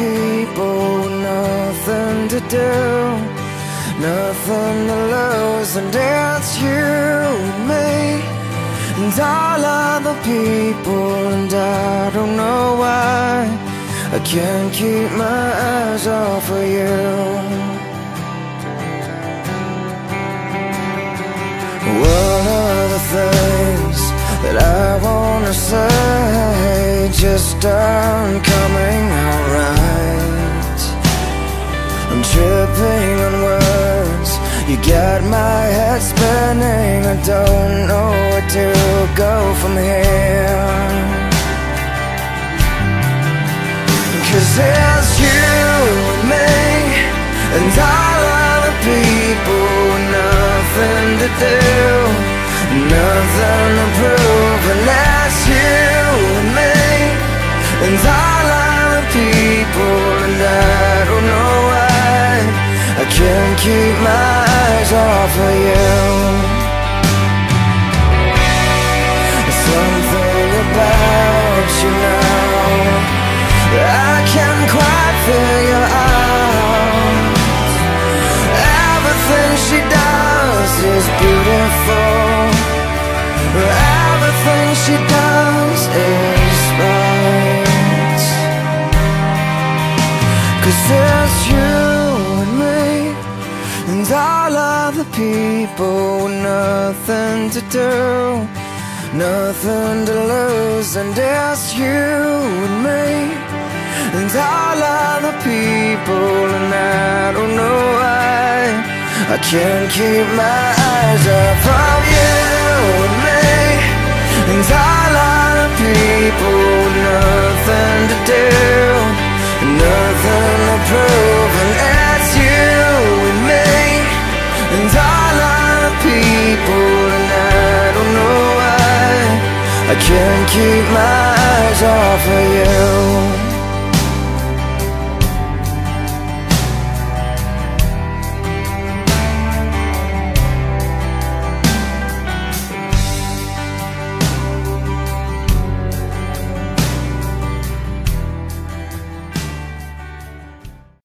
people with nothing to do Nothing to lose And it's you and me And all other people And I don't know why I can't keep my eyes off of you. One of the things that I wanna say just aren't coming out right. I'm tripping on words, you got my head spinning. I don't know where to go from here. Cause it's you and me, and all other people nothing to do. Nothing to prove unless you and me And all other people And I don't know why. I can't keep my eyes off of you. Something about you now I can't she does is right Cause it's you and me And all other people with nothing to do Nothing to lose. And it's you and me And all other people And I don't know why I can't keep my eyes off of you and all other people nothing to do Nothing to prove And it's you and me. And all other people And I don't know why. I can't keep my eyes off of you